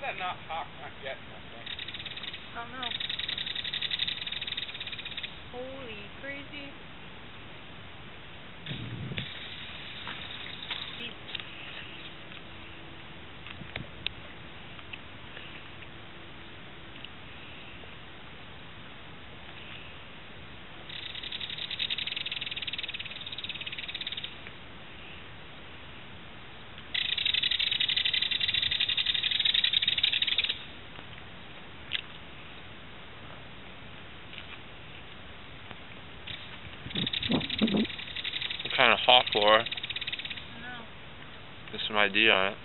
How's that not hawk not getting that thing? Kind of hawk, Laura? I don't know. Get some idea on it.